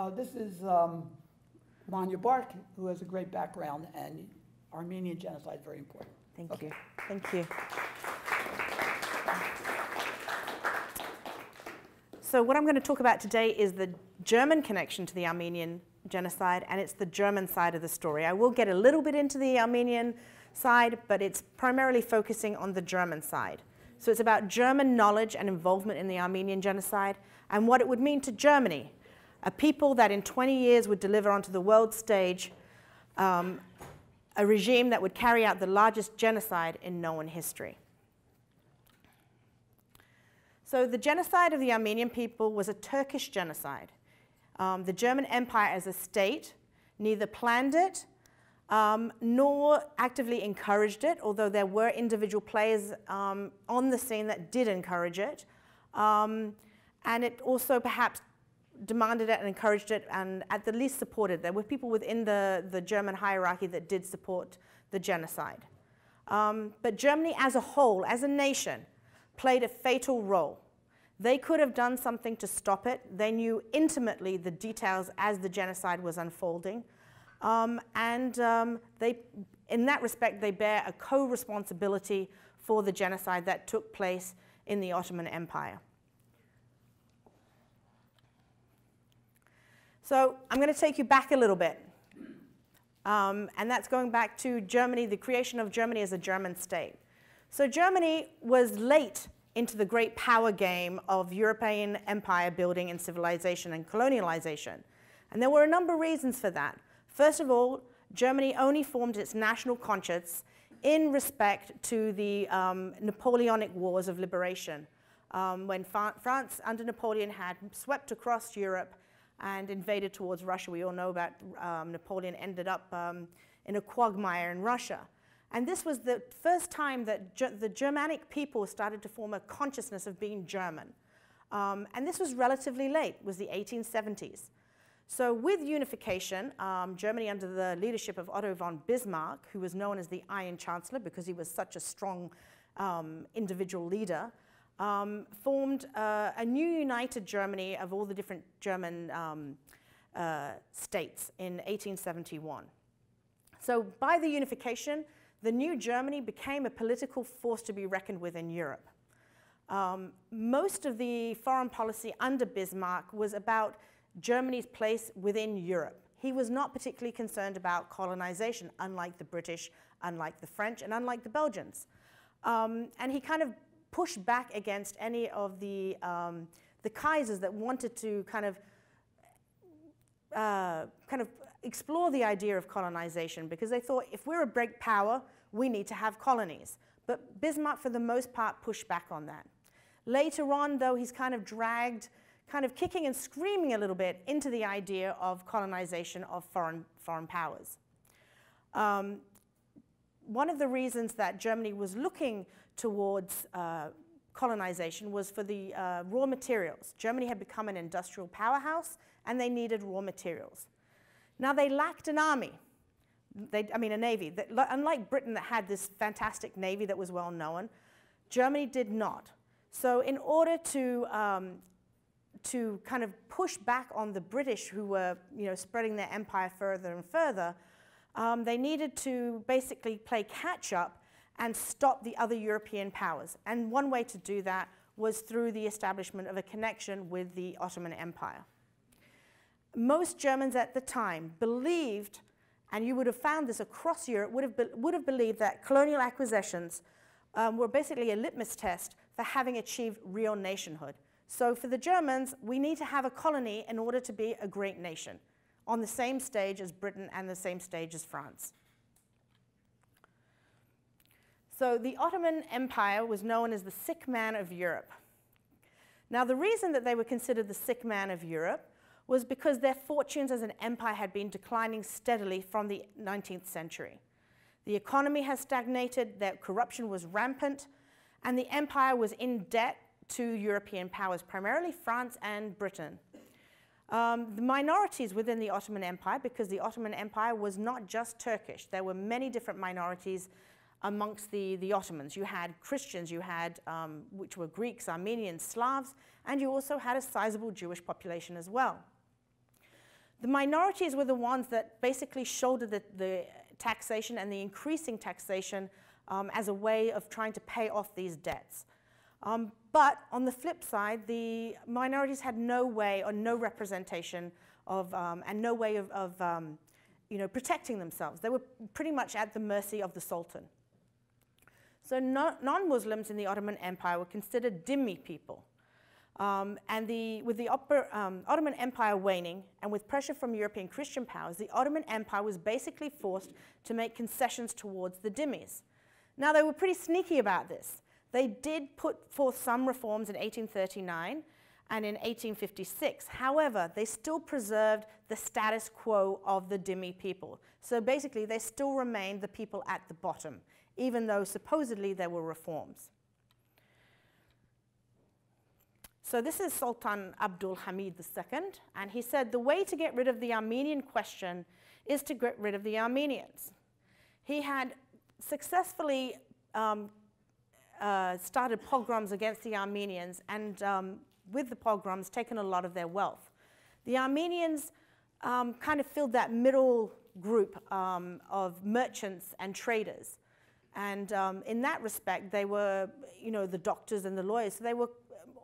Uh, this is um, Manya Bark, who has a great background, and Armenian genocide is very important. Thank okay. you. Thank you. So what I'm going to talk about today is the German connection to the Armenian genocide, and it's the German side of the story. I will get a little bit into the Armenian side, but it's primarily focusing on the German side. So it's about German knowledge and involvement in the Armenian genocide and what it would mean to Germany, a people that in 20 years would deliver onto the world stage um, a regime that would carry out the largest genocide in known history. So the genocide of the Armenian people was a Turkish genocide. Um, the German Empire as a state neither planned it um, nor actively encouraged it, although there were individual players um, on the scene that did encourage it. Um, and it also perhaps demanded it and encouraged it and at the least supported. There were people within the, the German hierarchy that did support the genocide. Um, but Germany as a whole, as a nation, played a fatal role. They could have done something to stop it. They knew intimately the details as the genocide was unfolding. Um, and um, they, in that respect, they bear a co-responsibility for the genocide that took place in the Ottoman Empire. So I'm going to take you back a little bit. Um, and that's going back to Germany, the creation of Germany as a German state. So Germany was late into the great power game of European empire building and civilization and colonialization. And there were a number of reasons for that. First of all, Germany only formed its national conscience in respect to the um, Napoleonic Wars of Liberation, um, when France under Napoleon had swept across Europe and invaded towards Russia. We all know about um, Napoleon ended up um, in a quagmire in Russia. And this was the first time that the Germanic people started to form a consciousness of being German. Um, and this was relatively late, was the 1870s. So with unification, um, Germany under the leadership of Otto von Bismarck, who was known as the Iron Chancellor because he was such a strong um, individual leader, um, formed uh, a new united Germany of all the different German um, uh, states in 1871. So by the unification, the new Germany became a political force to be reckoned with in Europe. Um, most of the foreign policy under Bismarck was about Germany's place within Europe. He was not particularly concerned about colonization, unlike the British, unlike the French, and unlike the Belgians. Um, and he kind of push back against any of the, um, the Kaisers that wanted to kind of, uh, kind of explore the idea of colonization because they thought if we're a great power, we need to have colonies. But Bismarck, for the most part, pushed back on that. Later on, though, he's kind of dragged, kind of kicking and screaming a little bit into the idea of colonization of foreign, foreign powers. Um, one of the reasons that Germany was looking towards uh, colonization was for the uh, raw materials. Germany had become an industrial powerhouse and they needed raw materials. Now they lacked an army. They, I mean, a navy. That, unlike Britain that had this fantastic navy that was well known, Germany did not. So in order to, um, to kind of push back on the British who were you know, spreading their empire further and further, um, they needed to basically play catch up and stop the other European powers. And one way to do that was through the establishment of a connection with the Ottoman Empire. Most Germans at the time believed, and you would have found this across Europe, would have, be, would have believed that colonial acquisitions um, were basically a litmus test for having achieved real nationhood. So for the Germans, we need to have a colony in order to be a great nation, on the same stage as Britain and the same stage as France. So the Ottoman Empire was known as the sick man of Europe. Now the reason that they were considered the sick man of Europe was because their fortunes as an empire had been declining steadily from the 19th century. The economy has stagnated, their corruption was rampant, and the empire was in debt to European powers, primarily France and Britain. Um, the minorities within the Ottoman Empire, because the Ottoman Empire was not just Turkish, there were many different minorities amongst the, the Ottomans. You had Christians, you had, um, which were Greeks, Armenians, Slavs, and you also had a sizable Jewish population as well. The minorities were the ones that basically shouldered the, the taxation and the increasing taxation um, as a way of trying to pay off these debts. Um, but on the flip side, the minorities had no way or no representation of, um, and no way of, of um, you know, protecting themselves. They were pretty much at the mercy of the Sultan. So no, non-Muslims in the Ottoman Empire were considered dhimmi people. Um, and the, with the upper, um, Ottoman Empire waning and with pressure from European Christian powers, the Ottoman Empire was basically forced to make concessions towards the dhimmis. Now, they were pretty sneaky about this. They did put forth some reforms in 1839 and in 1856. However, they still preserved the status quo of the dhimmi people. So basically, they still remained the people at the bottom, even though supposedly there were reforms. So this is Sultan Abdul Hamid II, and he said the way to get rid of the Armenian question is to get rid of the Armenians. He had successfully um, uh, started pogroms against the Armenians and um, with the pogroms taken a lot of their wealth. The Armenians um, kind of filled that middle group um, of merchants and traders. And um, in that respect, they were, you know, the doctors and the lawyers. So they were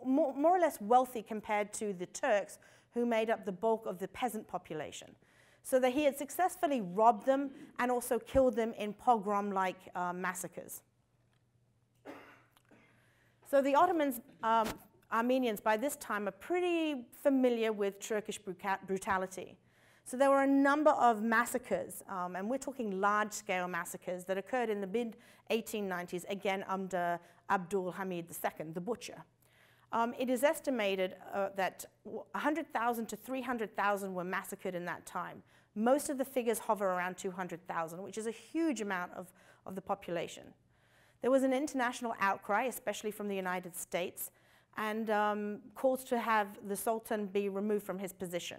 more, more, or less wealthy compared to the Turks, who made up the bulk of the peasant population. So that he had successfully robbed them and also killed them in pogrom-like uh, massacres. So the Ottomans, um, Armenians, by this time are pretty familiar with Turkish brutality. So there were a number of massacres, um, and we're talking large-scale massacres that occurred in the mid-1890s, again under Abdul Hamid II, the butcher. Um, it is estimated uh, that 100,000 to 300,000 were massacred in that time. Most of the figures hover around 200,000, which is a huge amount of, of the population. There was an international outcry, especially from the United States, and um, calls to have the Sultan be removed from his position.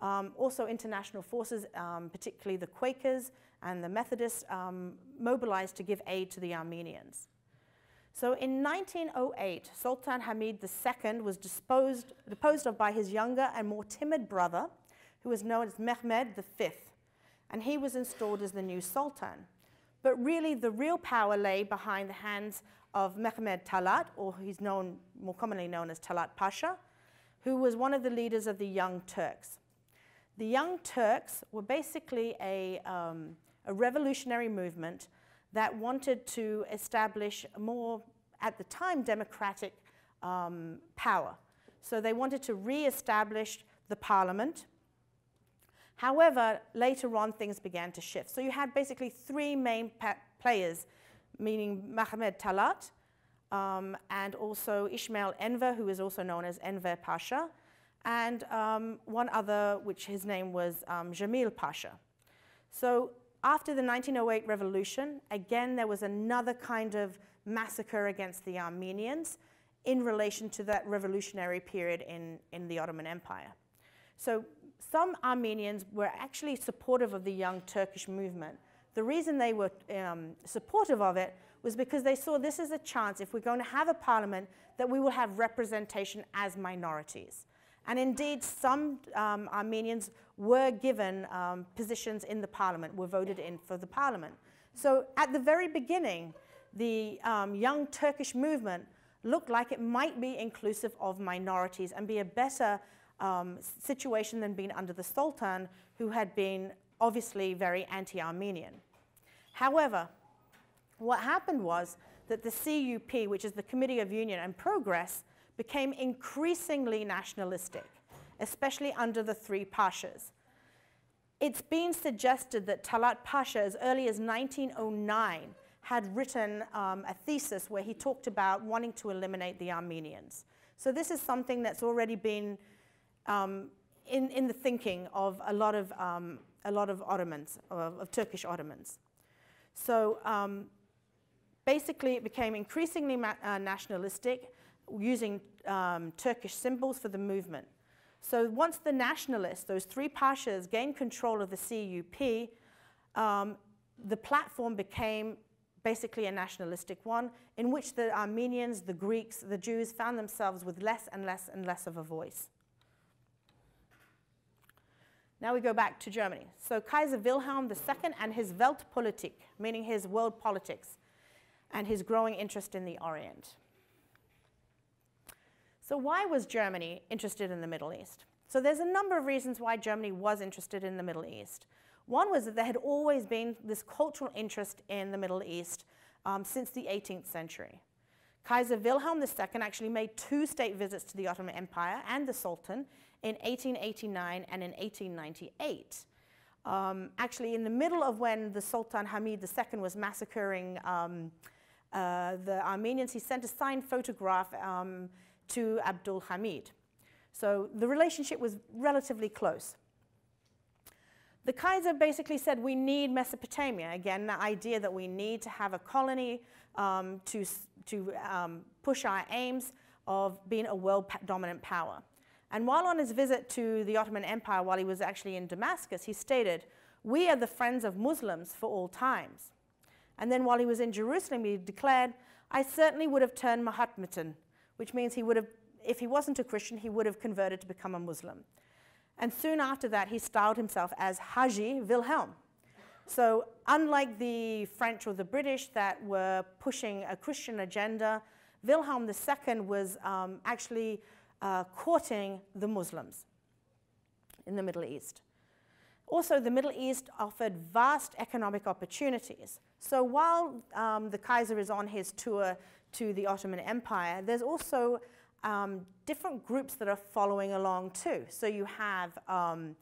Um, also, international forces, um, particularly the Quakers and the Methodists, um, mobilized to give aid to the Armenians. So in 1908, Sultan Hamid II was disposed, deposed of by his younger and more timid brother, who was known as Mehmed V, and he was installed as the new sultan. But really, the real power lay behind the hands of Mehmed Talat, or he's known, more commonly known as Talat Pasha, who was one of the leaders of the Young Turks. The Young Turks were basically a, um, a revolutionary movement that wanted to establish more, at the time, democratic um, power. So they wanted to re-establish the parliament. However, later on, things began to shift. So you had basically three main players, meaning Mehmed Talat, um, and also Ismail Enver, who is also known as Enver Pasha, and um, one other, which his name was um, Jamil Pasha. So after the 1908 revolution, again, there was another kind of massacre against the Armenians in relation to that revolutionary period in, in the Ottoman Empire. So some Armenians were actually supportive of the young Turkish movement. The reason they were um, supportive of it was because they saw this as a chance, if we're going to have a parliament, that we will have representation as minorities. And indeed, some um, Armenians were given um, positions in the parliament, were voted in for the parliament. So at the very beginning, the um, young Turkish movement looked like it might be inclusive of minorities and be a better um, situation than being under the Sultan, who had been obviously very anti-Armenian. However, what happened was that the CUP, which is the Committee of Union and Progress, became increasingly nationalistic, especially under the three pashas. It's been suggested that Talat Pasha, as early as 1909, had written um, a thesis where he talked about wanting to eliminate the Armenians. So this is something that's already been um, in, in the thinking of a lot of, um, a lot of Ottomans, of, of Turkish Ottomans. So um, basically it became increasingly uh, nationalistic using um, Turkish symbols for the movement. So once the nationalists, those three pashas, gained control of the CUP, um, the platform became basically a nationalistic one in which the Armenians, the Greeks, the Jews found themselves with less and less and less of a voice. Now we go back to Germany. So Kaiser Wilhelm II and his Weltpolitik, meaning his world politics, and his growing interest in the Orient. So why was Germany interested in the Middle East? So there's a number of reasons why Germany was interested in the Middle East. One was that there had always been this cultural interest in the Middle East um, since the 18th century. Kaiser Wilhelm II actually made two state visits to the Ottoman Empire and the Sultan in 1889 and in 1898. Um, actually, in the middle of when the Sultan Hamid II was massacring um, uh, the Armenians, he sent a signed photograph um, to Abdul Hamid. So the relationship was relatively close. The Kaiser basically said we need Mesopotamia. Again, the idea that we need to have a colony um, to, to um, push our aims of being a world dominant power. And while on his visit to the Ottoman Empire, while he was actually in Damascus, he stated, We are the friends of Muslims for all times. And then while he was in Jerusalem, he declared, I certainly would have turned Mahometan, which means he would have, if he wasn't a Christian, he would have converted to become a Muslim. And soon after that, he styled himself as Haji Wilhelm. So, unlike the French or the British that were pushing a Christian agenda, Wilhelm II was um, actually uh, courting the Muslims in the Middle East. Also, the Middle East offered vast economic opportunities. So, while um, the Kaiser is on his tour to the Ottoman Empire, there's also um, different groups that are following along too. So you have um,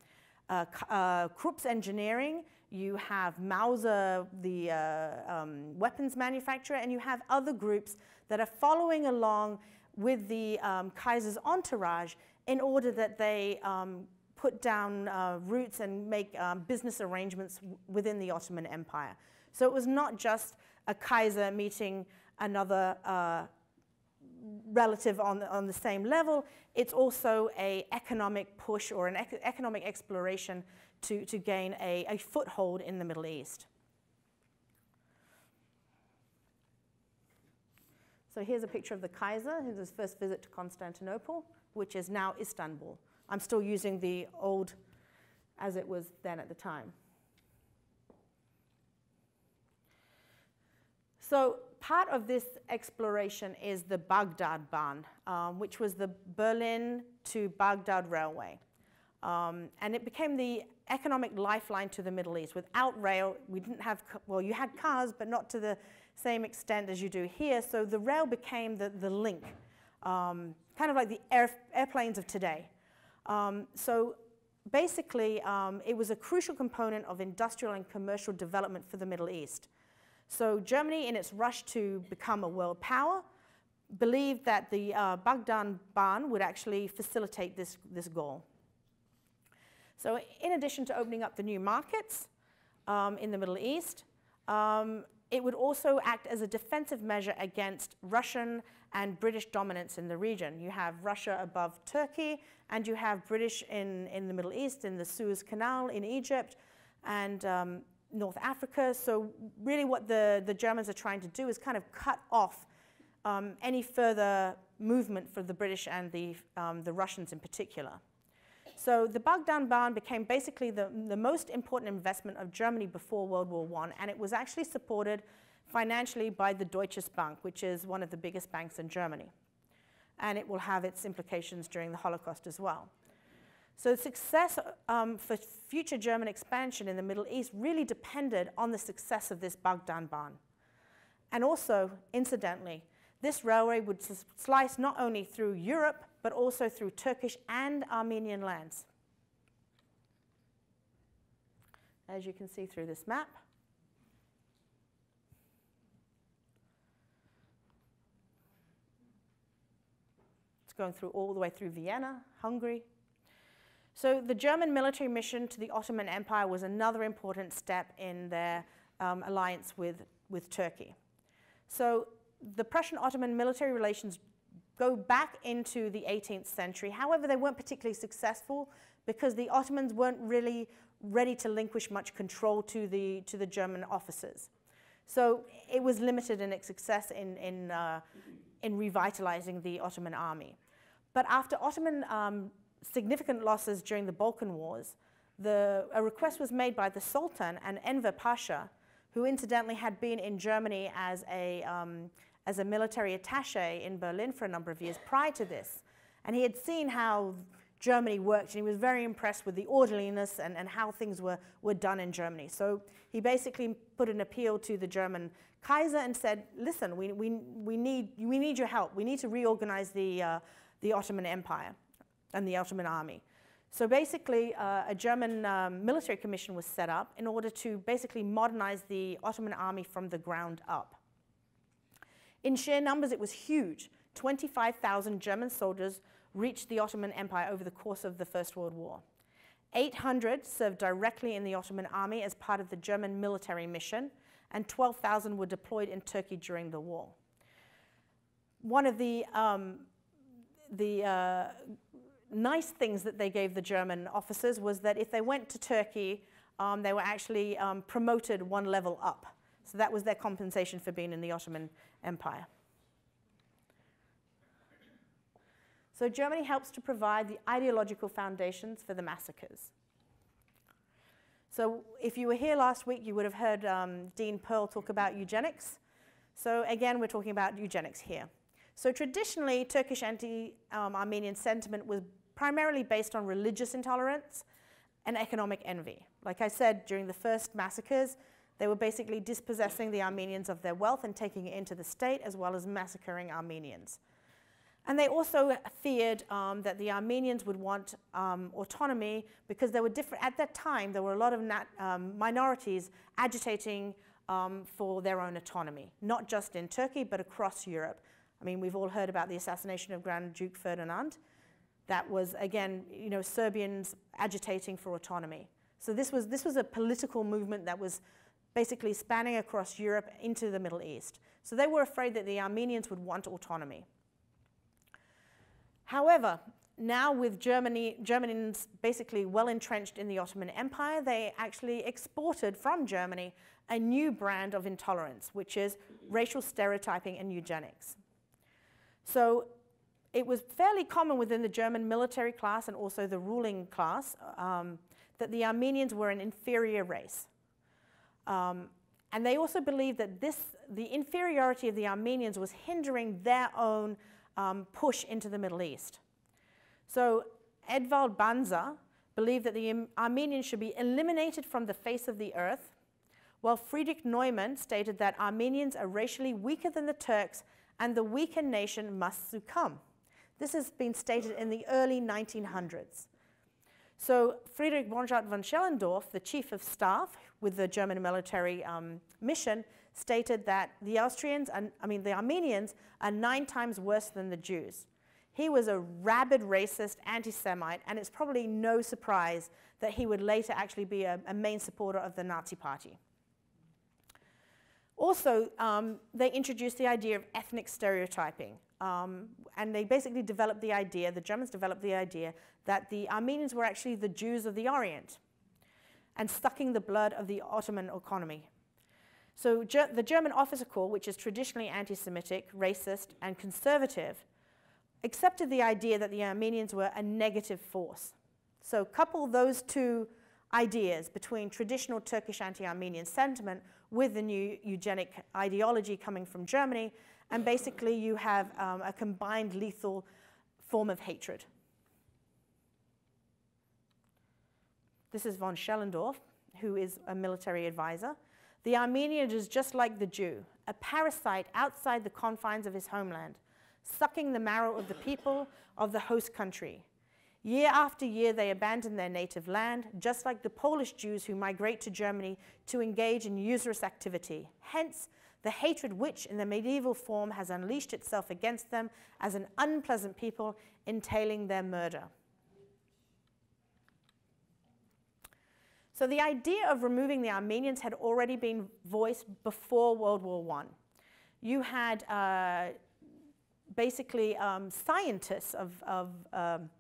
uh, uh, Krupp's Engineering, you have Mauser, the uh, um, weapons manufacturer, and you have other groups that are following along with the um, Kaiser's entourage in order that they um, put down uh, roots and make um, business arrangements within the Ottoman Empire. So it was not just a Kaiser meeting another uh, relative on, on the same level, it's also a economic push or an ec economic exploration to, to gain a, a foothold in the Middle East. So here's a picture of the Kaiser, his first visit to Constantinople, which is now Istanbul. I'm still using the old as it was then at the time. So part of this exploration is the Baghdad Bahn, um, which was the Berlin to Baghdad railway. Um, and it became the economic lifeline to the Middle East. Without rail, we didn't have, well, you had cars, but not to the same extent as you do here. So the rail became the, the link, um, kind of like the air, airplanes of today. Um, so basically, um, it was a crucial component of industrial and commercial development for the Middle East. So Germany, in its rush to become a world power, believed that the uh, Baghdad Bahn would actually facilitate this, this goal. So in addition to opening up the new markets um, in the Middle East, um, it would also act as a defensive measure against Russian and British dominance in the region. You have Russia above Turkey, and you have British in, in the Middle East, in the Suez Canal in Egypt, and um, North Africa. So really what the, the Germans are trying to do is kind of cut off um, any further movement for the British and the, um, the Russians in particular. So the Baghdad Bahn became basically the, the most important investment of Germany before World War I, and it was actually supported financially by the Deutsche Bank, which is one of the biggest banks in Germany. And it will have its implications during the Holocaust as well. So success um, for future German expansion in the Middle East really depended on the success of this Baghdad Bahn. And also, incidentally, this railway would slice not only through Europe, but also through Turkish and Armenian lands. As you can see through this map. It's going through all the way through Vienna, Hungary, so the German military mission to the Ottoman Empire was another important step in their um, alliance with, with Turkey. So the Prussian-Ottoman military relations go back into the 18th century. However, they weren't particularly successful because the Ottomans weren't really ready to relinquish much control to the, to the German officers. So it was limited in its success in, in, uh, in revitalizing the Ottoman army. But after Ottoman um, significant losses during the Balkan Wars, the, a request was made by the Sultan and Enver Pasha, who incidentally had been in Germany as a, um, as a military attache in Berlin for a number of years prior to this. And he had seen how Germany worked, and he was very impressed with the orderliness and, and how things were, were done in Germany. So he basically put an appeal to the German Kaiser and said, listen, we, we, we, need, we need your help. We need to reorganize the, uh, the Ottoman Empire and the Ottoman army. So basically, uh, a German um, military commission was set up in order to basically modernize the Ottoman army from the ground up. In sheer numbers, it was huge. 25,000 German soldiers reached the Ottoman Empire over the course of the First World War. 800 served directly in the Ottoman army as part of the German military mission, and 12,000 were deployed in Turkey during the war. One of the, um, the uh, nice things that they gave the German officers was that if they went to Turkey, um, they were actually um, promoted one level up. So that was their compensation for being in the Ottoman Empire. So Germany helps to provide the ideological foundations for the massacres. So if you were here last week, you would have heard um, Dean Pearl talk about eugenics. So again, we're talking about eugenics here. So traditionally, Turkish anti-Armenian sentiment was primarily based on religious intolerance and economic envy. Like I said, during the first massacres, they were basically dispossessing the Armenians of their wealth and taking it into the state, as well as massacring Armenians. And they also feared um, that the Armenians would want um, autonomy because there were different, at that time, there were a lot of um, minorities agitating um, for their own autonomy, not just in Turkey, but across Europe. I mean, we've all heard about the assassination of Grand Duke Ferdinand. That was, again, you know, Serbians agitating for autonomy. So this was, this was a political movement that was basically spanning across Europe into the Middle East. So they were afraid that the Armenians would want autonomy. However, now with Germany, Germans basically well entrenched in the Ottoman Empire, they actually exported from Germany a new brand of intolerance, which is racial stereotyping and eugenics. So it was fairly common within the German military class and also the ruling class um, that the Armenians were an inferior race. Um, and they also believed that this, the inferiority of the Armenians was hindering their own um, push into the Middle East. So Edvald Banse believed that the Armenians should be eliminated from the face of the earth, while Friedrich Neumann stated that Armenians are racially weaker than the Turks and the weaker nation must succumb. This has been stated in the early 1900s. So Friedrich Bronsart von Schellendorf, the chief of staff with the German military um, mission, stated that the Austrians, and, I mean the Armenians, are nine times worse than the Jews. He was a rabid racist, anti-Semite, and it's probably no surprise that he would later actually be a, a main supporter of the Nazi party. Also, um, they introduced the idea of ethnic stereotyping. Um, and they basically developed the idea, the Germans developed the idea, that the Armenians were actually the Jews of the Orient and sucking the blood of the Ottoman economy. So Ger the German officer corps, which is traditionally anti-Semitic, racist, and conservative, accepted the idea that the Armenians were a negative force. So couple those two ideas between traditional Turkish anti-Armenian sentiment with the new eugenic ideology coming from Germany, and basically you have um, a combined lethal form of hatred. This is von Schellendorf, who is a military advisor. The Armenian is just like the Jew, a parasite outside the confines of his homeland, sucking the marrow of the people of the host country. Year after year, they abandon their native land, just like the Polish Jews who migrate to Germany to engage in usurious activity. Hence, the hatred which, in the medieval form, has unleashed itself against them as an unpleasant people, entailing their murder. So the idea of removing the Armenians had already been voiced before World War I. You had uh, basically um, scientists of, of um,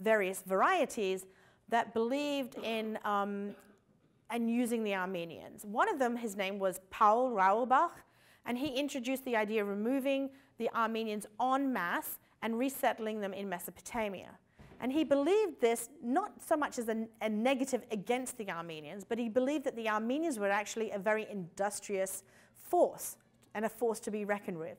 various varieties that believed in um, and using the Armenians. One of them, his name was Paul Rohrbach, and he introduced the idea of removing the Armenians en masse and resettling them in Mesopotamia. And he believed this not so much as a, a, negative against the Armenians, but he believed that the Armenians were actually a very industrious force and a force to be reckoned with.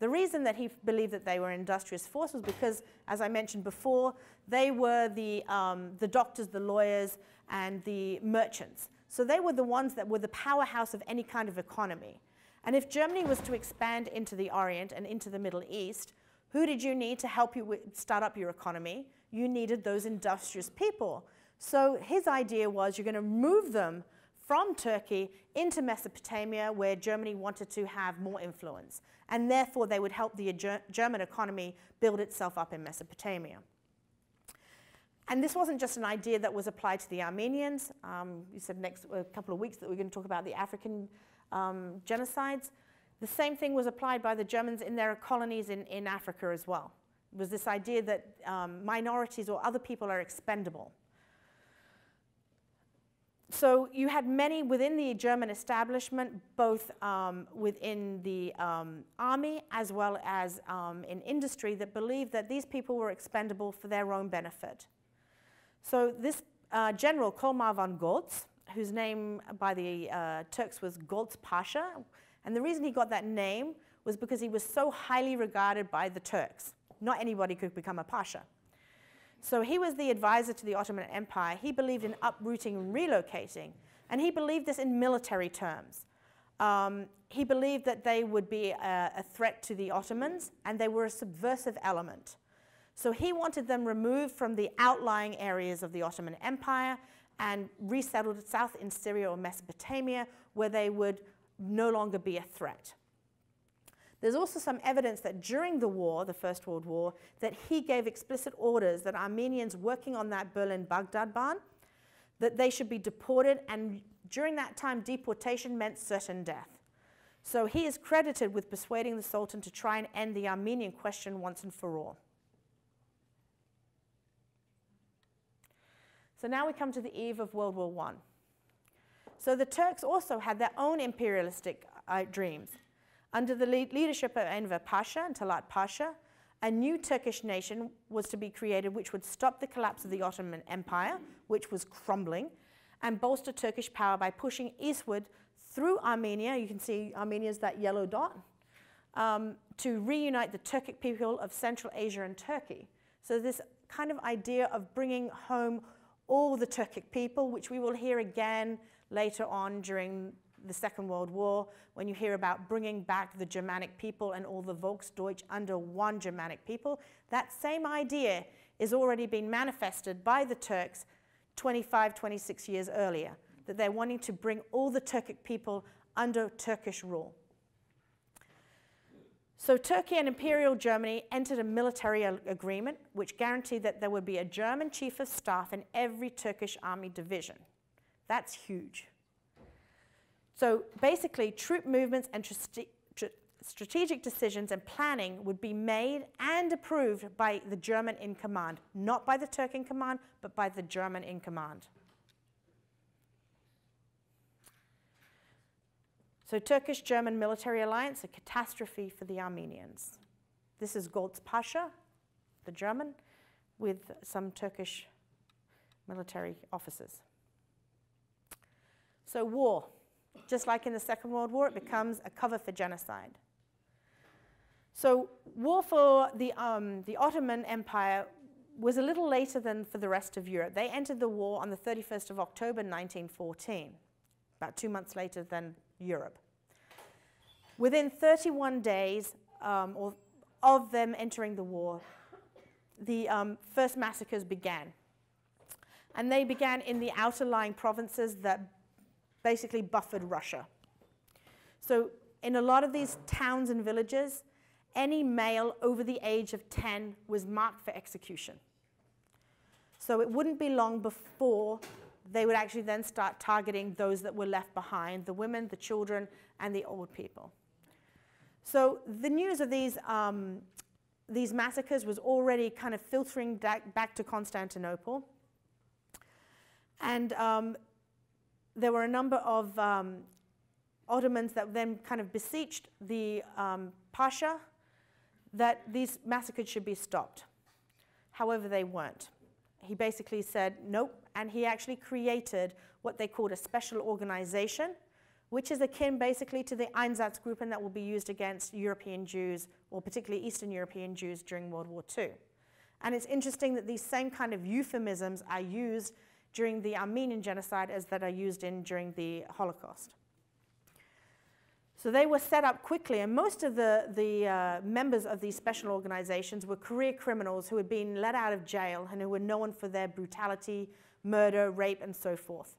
The reason that he believed that they were an industrious force was because, as I mentioned before, they were the, um, the doctors, the lawyers, and the merchants. So they were the ones that were the powerhouse of any kind of economy. And if Germany was to expand into the Orient and into the Middle East, who did you need to help you start up your economy? You needed those industrious people. So his idea was you're going to move them from Turkey into Mesopotamia, where Germany wanted to have more influence. And therefore, they would help the German economy build itself up in Mesopotamia. And this wasn't just an idea that was applied to the Armenians. Um, you said next a couple of weeks that we're going to talk about the African um, genocides. The same thing was applied by the Germans in their colonies in, in Africa as well. It was this idea that um, minorities or other people are expendable. So you had many within the German establishment, both um, within the um, army as well as um, in industry, that believed that these people were expendable for their own benefit. So this uh, general, Colmar von Goltz, whose name by the uh, Turks was Goltz Pasha, and the reason he got that name was because he was so highly regarded by the Turks. Not anybody could become a pasha. So he was the advisor to the Ottoman Empire. He believed in uprooting and relocating, and he believed this in military terms. Um, he believed that they would be a, a threat to the Ottomans, and they were a subversive element. So he wanted them removed from the outlying areas of the Ottoman Empire and resettled south in Syria or Mesopotamia, where they would no longer be a threat. There's also some evidence that during the war, the First World War, that he gave explicit orders that Armenians working on that Berlin-Baghdad Bahn, that they should be deported, and during that time, deportation meant certain death. So he is credited with persuading the Sultan to try and end the Armenian question once and for all. So now we come to the eve of World War I. So the Turks also had their own imperialistic uh, dreams. Under the le leadership of Enver Pasha and Talat Pasha, a new Turkish nation was to be created which would stop the collapse of the Ottoman Empire, which was crumbling, and bolster Turkish power by pushing eastward through Armenia. You can see Armenia is that yellow dot. Um, to reunite the Turkic people of Central Asia and Turkey. So this kind of idea of bringing home all the Turkic people, which we will hear again later on during the Second World War, when you hear about bringing back the Germanic people and all the Volksdeutsch under one Germanic people, that same idea is already been manifested by the Turks 25, 26 years earlier, that they're wanting to bring all the Turkic people under Turkish rule. So Turkey and Imperial Germany entered a military agreement which guaranteed that there would be a German chief of staff in every Turkish army division. That's huge. So basically, troop movements and strategic decisions and planning would be made and approved by the German in command, not by the Turk in command, but by the German in command. So Turkish-German military alliance, a catastrophe for the Armenians. This is Goltz Pasha, the German, with some Turkish military officers. So war, just like in the Second World War, it becomes a cover for genocide. So war for the, um, the Ottoman Empire was a little later than for the rest of Europe. They entered the war on the 31st of October 1914, about two months later than Europe. Within 31 days um, or of them entering the war, the um, first massacres began. And they began in the outer lying provinces that basically buffered Russia. So in a lot of these towns and villages, any male over the age of 10 was marked for execution. So it wouldn't be long before they would actually then start targeting those that were left behind, the women, the children, and the old people. So the news of these, um, these massacres was already kind of filtering back to Constantinople. And um, there were a number of um, Ottomans that then kind of beseeched the um, Pasha that these massacres should be stopped. However, they weren't. he basically said nope, and he actually created what they called a special organization, which is akin basically to the Einsatzgruppen that will be used against European Jews, or particularly Eastern European Jews during World War II. And it's interesting that these same kind of euphemisms are used during the Armenian genocide as that are used in during the Holocaust. So they were set up quickly, and most of the, the uh, members of these special organizations were career criminals who had been let out of jail and who were known for their brutality, murder, rape, and so forth.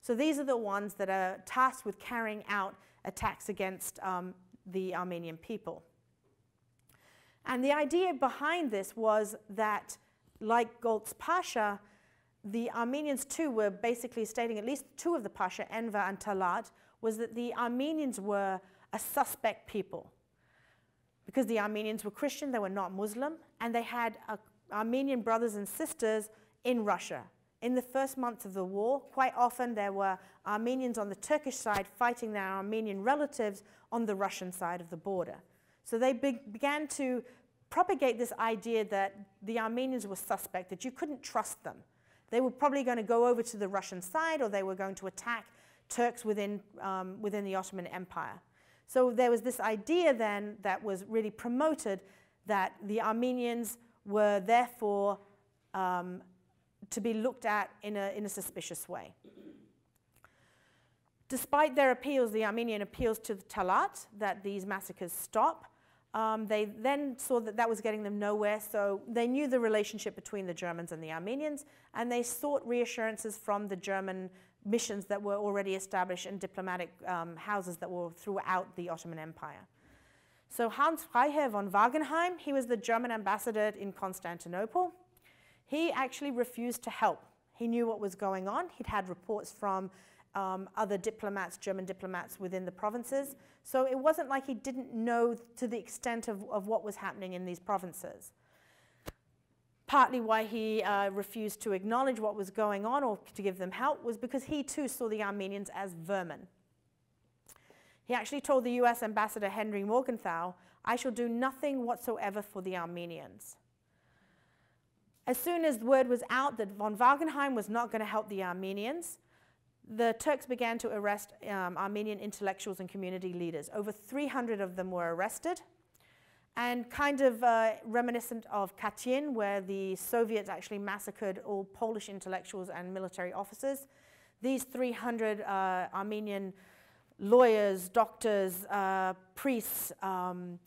So these are the ones that are tasked with carrying out attacks against um, the Armenian people. And the idea behind this was that, like Goltz Pasha, the Armenians too were basically stating, at least two of the Pasha, Enver and Talat, was that the Armenians were a suspect people. Because the Armenians were Christian, they were not Muslim, and they had uh, Armenian brothers and sisters in Russia. In the first months of the war, quite often there were Armenians on the Turkish side fighting their Armenian relatives on the Russian side of the border. So they be began to propagate this idea that the Armenians were suspect, that you couldn't trust them. They were probably going to go over to the Russian side or they were going to attack Turks within, um, within the Ottoman Empire. So there was this idea then that was really promoted that the Armenians were therefore um, to be looked at in a, in a suspicious way. Despite their appeals, the Armenian appeals to the Talat that these massacres stop, um, they then saw that that was getting them nowhere, so they knew the relationship between the Germans and the Armenians, and they sought reassurances from the German missions that were already established and diplomatic um, houses that were throughout the Ottoman Empire. So Hans Freiherr von Wangenheim, he was the German ambassador in Constantinople. He actually refused to help. He knew what was going on. He'd had reports from um, other diplomats, German diplomats within the provinces. So it wasn't like he didn't know to the extent of, of what was happening in these provinces partly why he uh, refused to acknowledge what was going on or to give them help was because he too saw the Armenians as vermin. He actually told the US ambassador Henry Morgenthau, I shall do nothing whatsoever for the Armenians. As soon as word was out that von Wangenheim was not going to help the Armenians, the Turks began to arrest um, Armenian intellectuals and community leaders. Over 300 of them were arrested and kind of uh, reminiscent of Katyn, where the Soviets actually massacred all Polish intellectuals and military officers. These 300 uh, Armenian lawyers, doctors, uh, priests, um,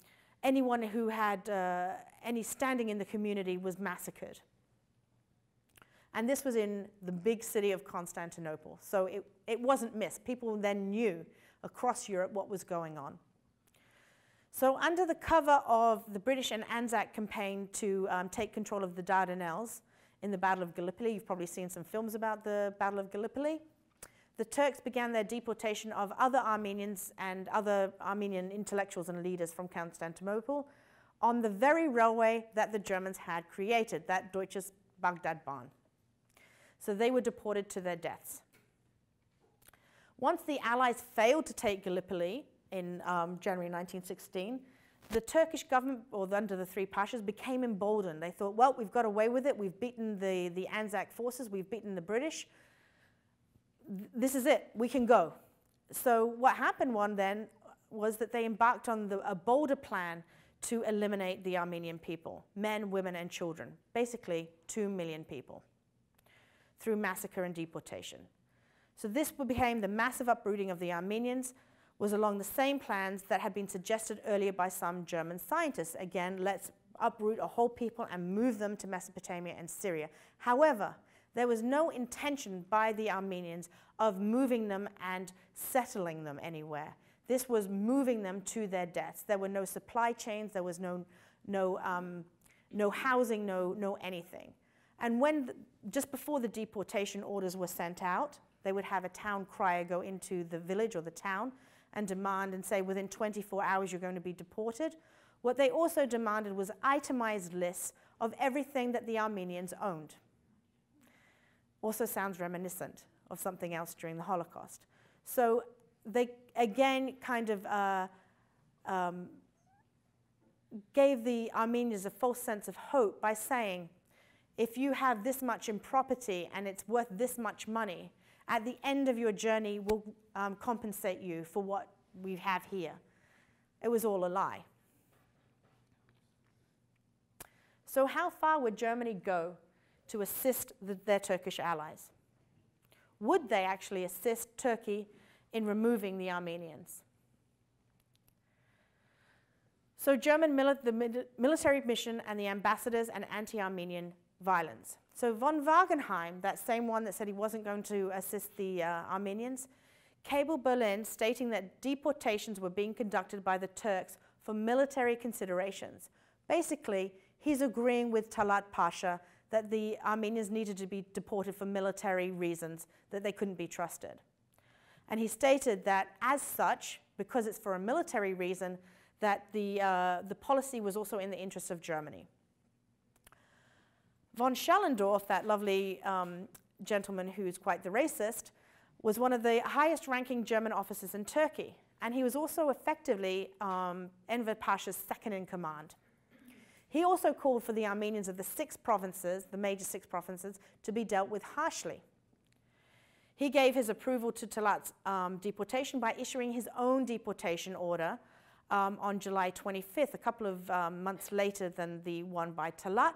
anyone who had uh, any standing in the community was massacred. And this was in the big city of Constantinople. So it, it wasn't missed. People then knew across Europe what was going on. So under the cover of the British and Anzac campaign to um, take control of the Dardanelles in the Battle of Gallipoli, you've probably seen some films about the Battle of Gallipoli, the Turks began their deportation of other Armenians and other Armenian intellectuals and leaders from Constantinople on the very railway that the Germans had created, that Deutsches Bagdadbahn. So they were deported to their deaths. Once the Allies failed to take Gallipoli, in um, January 1916, the Turkish government, or under the three pashas, became emboldened. They thought, well, we've got away with it. We've beaten the, the Anzac forces. We've beaten the British. This is it. We can go. So what happened one then was that they embarked on the, a bolder plan to eliminate the Armenian people, men, women, and children, basically 2 million people, through massacre and deportation. So this became the massive uprooting of the Armenians, was along the same plans that had been suggested earlier by some German scientists. Again, let's uproot a whole people and move them to Mesopotamia and Syria. However, there was no intention by the Armenians of moving them and settling them anywhere. This was moving them to their deaths. There were no supply chains, there was no, no, um, no housing, no, no anything. And when, the, just before the deportation orders were sent out, they would have a town crier go into the village or the town and demand and say within 24 hours you're going to be deported. What they also demanded was itemized lists of everything that the Armenians owned. Also sounds reminiscent of something else during the Holocaust. So they again kind of uh, um, gave the Armenians a false sense of hope by saying, if you have this much in property and it's worth this much money, at the end of your journey, we'll um, compensate you for what we have here. It was all a lie. So, how far would Germany go to assist the, their Turkish allies? Would they actually assist Turkey in removing the Armenians? So, German mili- the military mission and the ambassadors and anti Armenian violence. So, von Wangenheim, that same one that said he wasn't going to assist the uh, Armenians, cabled Berlin stating that deportations were being conducted by the Turks for military considerations. Basically, he's agreeing with Talat Pasha that the Armenians needed to be deported for military reasons, that they couldn't be trusted. And he stated that as such, because it's for a military reason, that the, uh, the policy was also in the interest of Germany. Von Schellendorf, that lovely um, gentleman who's quite the racist, was one of the highest ranking German officers in Turkey. And he was also effectively um, Enver Pasha's second in command. He also called for the Armenians of the six provinces, the major six provinces, to be dealt with harshly. He gave his approval to Talat's um, deportation by issuing his own deportation order um, on July 25th, a couple of um, months later than the one by Talat.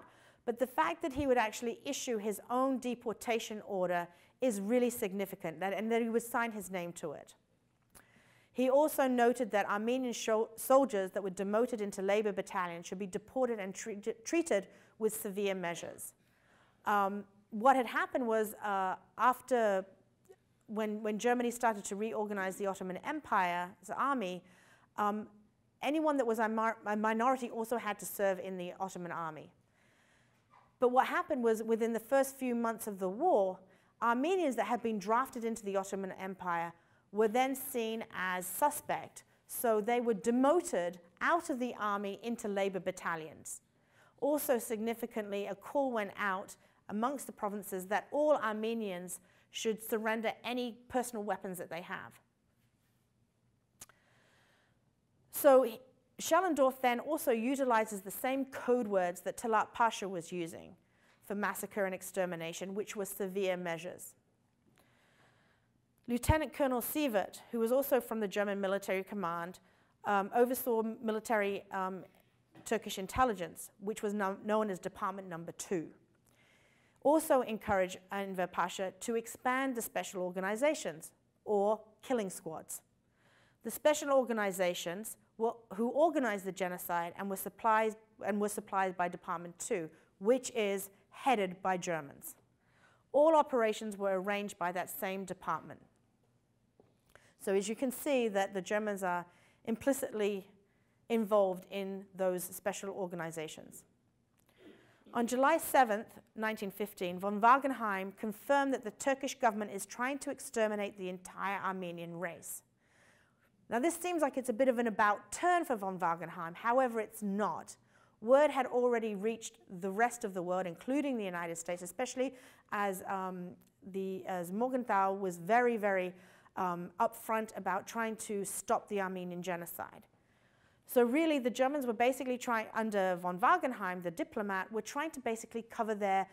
But the fact that he would actually issue his own deportation order is really significant, that, and that he would sign his name to it. He also noted that Armenian soldiers that were demoted into labor battalions should be deported and tre treated with severe measures. Um, what had happened was uh, after, when, when Germany started to reorganize the Ottoman Empire's army, um, anyone that was a, a minority also had to serve in the Ottoman army. But what happened was within the first few months of the war, Armenians that had been drafted into the Ottoman Empire were then seen as suspect. So they were demoted out of the army into labor battalions. Also, significantly, a call went out amongst the provinces that all Armenians should surrender any personal weapons that they have. So Schellendorf then also utilizes the same code words that Talat Pasha was using for massacre and extermination, which were severe measures. Lieutenant Colonel Sievert, who was also from the German military command, um, oversaw military um, Turkish intelligence, which was no known as Department Number Two. Also encouraged Enver Pasha to expand the special organizations, or killing squads. The special organizations who organized the genocide and were, supplied, and were supplied by Department Two, which is headed by Germans. All operations were arranged by that same department. So as you can see that the Germans are implicitly involved in those special organizations. On July 7, 1915, von Wangenheim confirmed that the Turkish government is trying to exterminate the entire Armenian race. Now, this seems like it's a bit of an about turn for von Wangenheim. However, it's not. Word had already reached the rest of the world, including the United States, especially as, um, the, as Morgenthau was very, very um, upfront about trying to stop the Armenian genocide. So really, the Germans were basically trying, under von Wangenheim, the diplomat, were trying to basically cover their,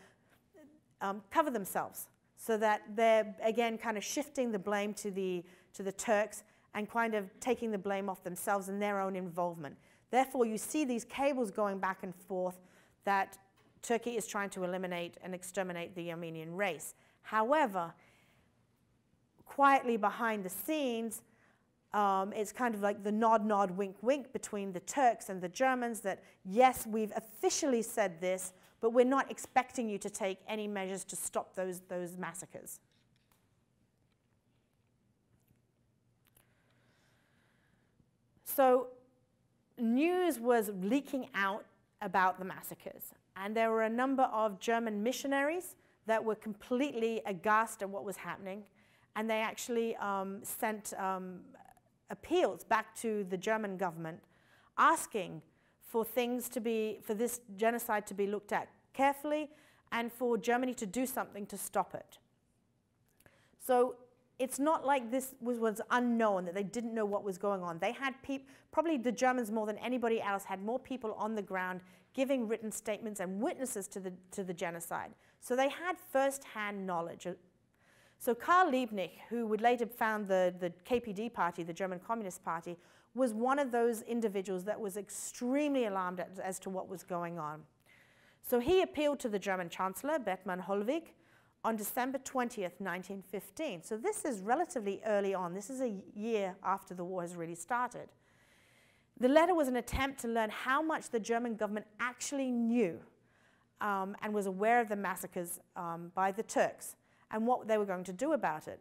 um, cover themselves, so that they're again kind of shifting the blame to the to the Turks and kind of taking the blame off themselves and their own involvement. Therefore, you see these cables going back and forth that Turkey is trying to eliminate and exterminate the Armenian race. However, quietly behind the scenes, um, it's kind of like the nod, nod, wink, wink between the Turks and the Germans that, yes, we've officially said this, but we're not expecting you to take any measures to stop those, those massacres. So news was leaking out about the massacres, and there were a number of German missionaries that were completely aghast at what was happening and they actually um, sent um, appeals back to the German government asking for things to be, for this genocide to be looked at carefully and for Germany to do something to stop it. So it's not like this was, was unknown, that they didn't know what was going on. They had people, probably the Germans more than anybody else, had more people on the ground giving written statements and witnesses to the, to the genocide. So they had first-hand knowledge. So Karl Liebknecht, who would later found the, the KPD party, the German Communist Party, was one of those individuals that was extremely alarmed as, as to what was going on. So he appealed to the German Chancellor, Bethmann Hollweg, on December 20th, 1915. So this is relatively early on. This is a year after the war has really started. The letter was an attempt to learn how much the German government actually knew um, and was aware of the massacres um, by the Turks and what they were going to do about it.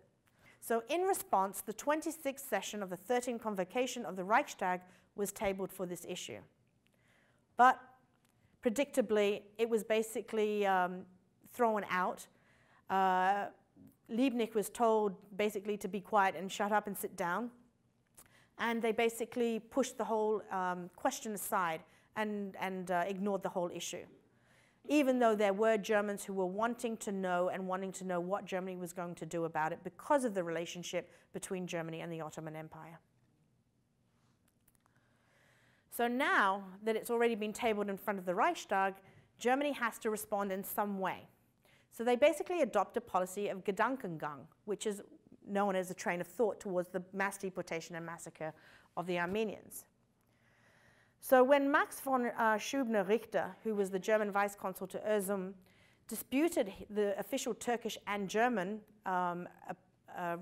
So in response, the 26th session of the 13th convocation of the Reichstag was tabled for this issue. But predictably, it was basically um, thrown out uh, Liebknecht was told basically to be quiet and shut up and sit down. And they basically pushed the whole um, question aside and, and uh, ignored the whole issue. Even though there were Germans who were wanting to know and wanting to know what Germany was going to do about it because of the relationship between Germany and the Ottoman Empire. So now that it's already been tabled in front of the Reichstag, Germany has to respond in some way. So they basically adopt a policy of Gedankengang, which is known as a train of thought towards the mass deportation and massacre of the Armenians. So when Max von uh, Scheubner Richter, who was the German vice consul to Erzum, disputed the official Turkish and German um, uh,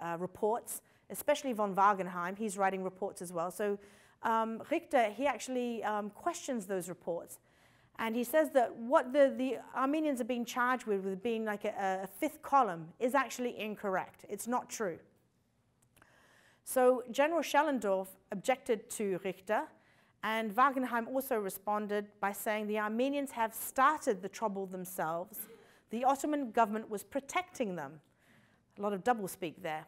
uh, reports, especially von Wagenheim, he's writing reports as well. So um, Richter, he actually um, questions those reports and he says that what the, the Armenians are being charged with, with being like a, a fifth column, is actually incorrect. It's not true. So General Schellendorf objected to Richter, and Wangenheim also responded by saying the Armenians have started the trouble themselves. The Ottoman government was protecting them. A lot of doublespeak there.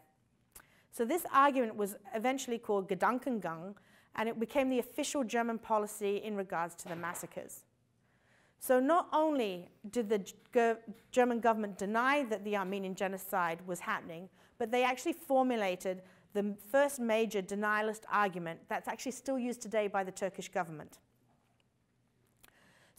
So this argument was eventually called Gedankengang, and it became the official German policy in regards to the massacres. So not only did the German government deny that the Armenian genocide was happening, but they actually formulated the first major denialist argument that's actually still used today by the Turkish government.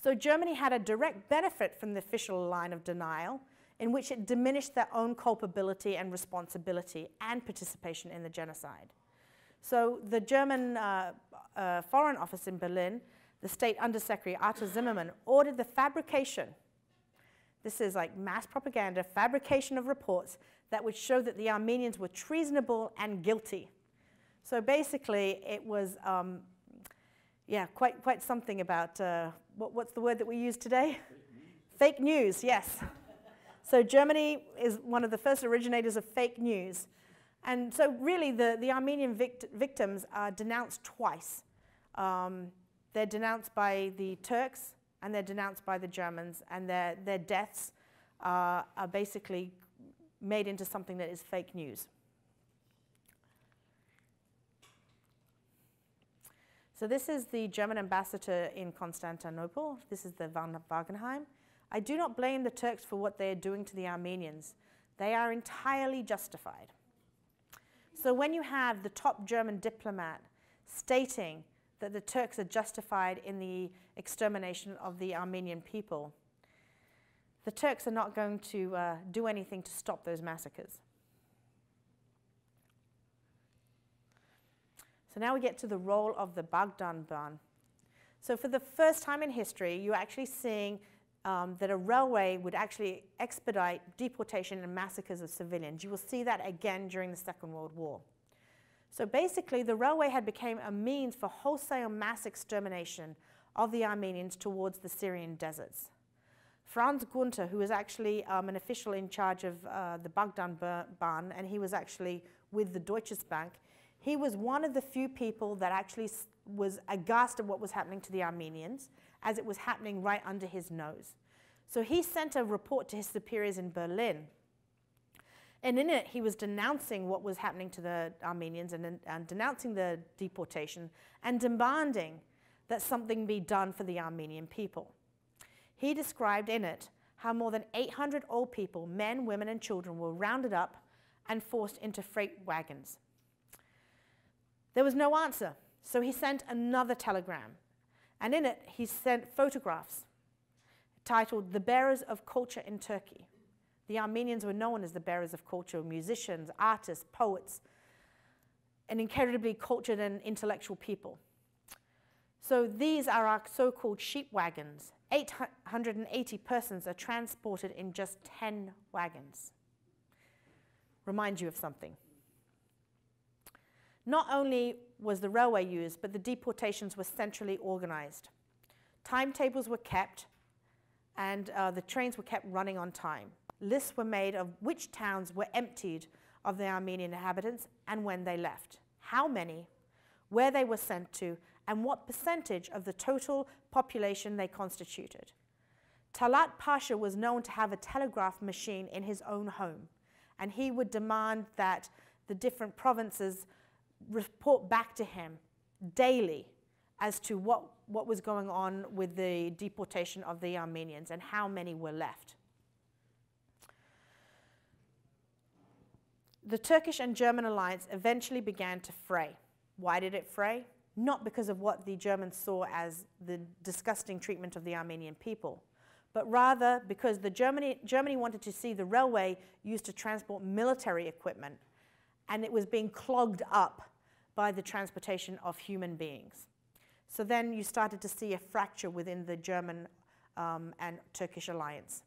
So Germany had a direct benefit from the official line of denial in which it diminished their own culpability and responsibility and participation in the genocide. So the German uh, uh, Foreign Office in Berlin the State Undersecretary Arthur Zimmerman ordered the fabrication, this is like mass propaganda, fabrication of reports that would show that the Armenians were treasonable and guilty. So basically, it was, um, yeah, quite, quite something about, uh, what, what's the word that we use today? Fake news, yes. so Germany is one of the first originators of fake news. And so really the, the Armenian vict victims are denounced twice. Um, they're denounced by the Turks and they're denounced by the Germans, and their, their deaths are basically made into something that is fake news. So this is the German ambassador in Constantinople. This is the Van Wangenheim. I do not blame the Turks for what they are doing to the Armenians. They are entirely justified. So when you have the top German diplomat stating that the Turks are justified in the extermination of the Armenian people. The Turks are not going to uh, do anything to stop those massacres. So now we get to the role of the Bagdad Bahn. So for the first time in history, you're actually seeing um, that a railway would actually expedite deportation and massacres of civilians. You will see that again during the Second World War. So basically, the railway had become a means for wholesale mass extermination of the Armenians towards the Syrian deserts. Franz Günther, who was actually um, an official in charge of uh, the Bagdad Bahn, and he was actually with the Deutsches Bank, he was one of the few people that actually was aghast at what was happening to the Armenians, as it was happening right under his nose. So he sent a report to his superiors in Berlin and in it, he was denouncing what was happening to the Armenians and, and denouncing the deportation and demanding that something be done for the Armenian people. He described in it how more than 800 old people, men, women, and children, were rounded up and forced into freight wagons. There was no answer, so he sent another telegram, and in it he sent photographs titled The Bearers of Culture in Turkey. The Armenians were known as the bearers of culture, musicians, artists, poets, an incredibly cultured and intellectual people. So these are our so-called sheep wagons. 880 persons are transported in just 10 wagons. Remind you of something. Not only was the railway used, but the deportations were centrally organized. Timetables were kept, and uh, the trains were kept running on time. Lists were made of which towns were emptied of the Armenian inhabitants and when they left, how many, where they were sent to, and what percentage of the total population they constituted. Talat Pasha was known to have a telegraph machine in his own home, and he would demand that the different provinces report back to him daily as to what, what was going on with the deportation of the Armenians and how many were left. The Turkish and German alliance eventually began to fray. Why did it fray? Not because of what the Germans saw as the disgusting treatment of the Armenian people, but rather because the Germany, Germany wanted to see the railway used to transport military equipment, and it was being clogged up by the transportation of human beings. So then you started to see a fracture within the German um, and Turkish alliance.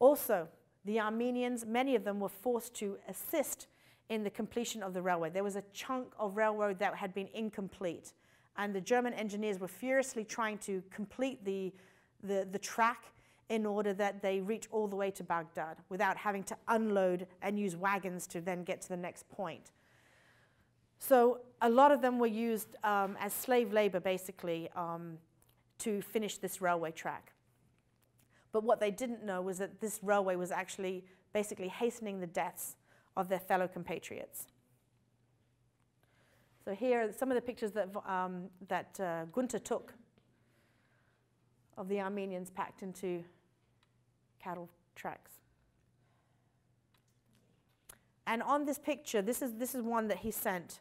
Also, the Armenians, many of them were forced to assist in the completion of the railway. There was a chunk of railroad that had been incomplete, and the German engineers were furiously trying to complete the, the, the track in order that they reach all the way to Baghdad without having to unload and use wagons to then get to the next point. So a lot of them were used um, as slave labor, basically, um, to finish this railway track. But what they didn't know was that this railway was actually basically hastening the deaths of their fellow compatriots. So here are some of the pictures that, um, that uh, Günther took of the Armenians packed into cattle tracks. And on this picture, this is, this is one that he sent.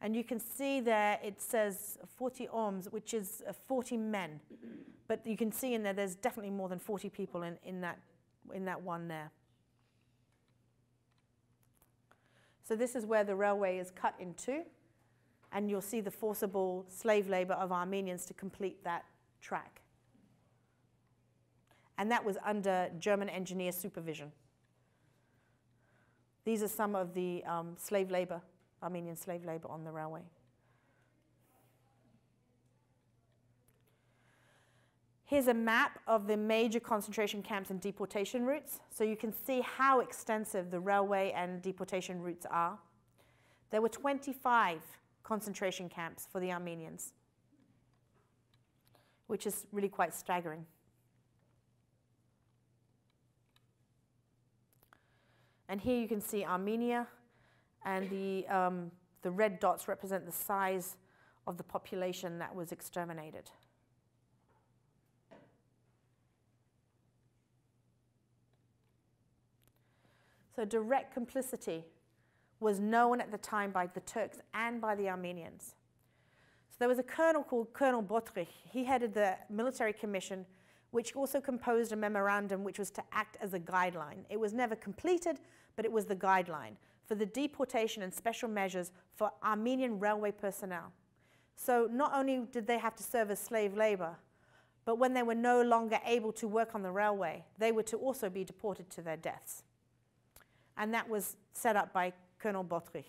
And you can see there it says 40 ohms, which is uh, 40 men. But you can see in there, there's definitely more than 40 people in, in, that, in that one there. So this is where the railway is cut in two, and you'll see the forcible slave labor of Armenians to complete that track. And that was under German engineer supervision. These are some of the um, slave labor, Armenian slave labor on the railway. Here's a map of the major concentration camps and deportation routes. So you can see how extensive the railway and deportation routes are. There were 25 concentration camps for the Armenians, which is really quite staggering. And here you can see Armenia, and the, um, the red dots represent the size of the population that was exterminated. So direct complicity was known at the time by the Turks and by the Armenians. So there was a colonel called Colonel Böttrich. He headed the military commission, which also composed a memorandum which was to act as a guideline. It was never completed, but it was the guideline for the deportation and special measures for Armenian railway personnel. So not only did they have to serve as slave labor, but when they were no longer able to work on the railway, they were to also be deported to their deaths and that was set up by Colonel Böttrich.